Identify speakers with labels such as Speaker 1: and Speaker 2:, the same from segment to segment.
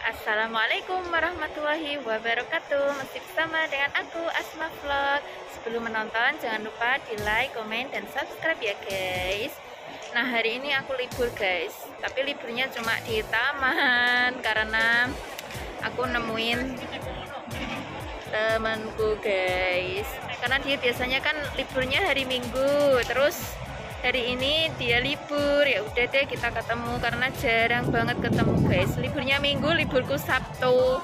Speaker 1: Assalamualaikum warahmatullahi wabarakatuh. Masih bersama dengan aku Asma Vlog. Sebelum menonton jangan lupa di like, komen, dan subscribe ya guys. Nah hari ini aku libur guys. Tapi liburnya cuma di taman Karena aku nemuin temanku guys. Karena dia biasanya kan liburnya hari minggu. Terus hari ini dia libur. Ya udah deh kita ketemu karena jarang banget ketemu guys. Liburnya minggu liburku sabtu.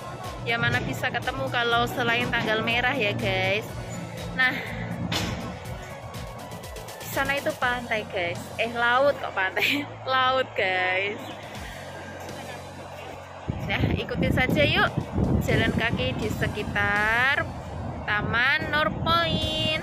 Speaker 1: Ya mana bisa ketemu kalau selain tanggal merah ya guys. Nah di sana itu pantai guys. Eh laut kok pantai? Laut guys. Nah ikutin saja yuk. Jalan kaki di sekitar Taman Norpoint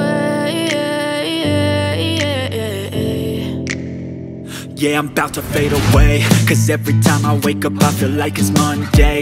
Speaker 2: Yeah, I'm about to fade away. Cause every time I wake up I feel like it's Monday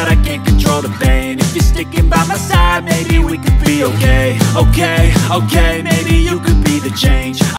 Speaker 2: sticking by my side Maybe we could be okay, okay, okay Maybe you could be the change.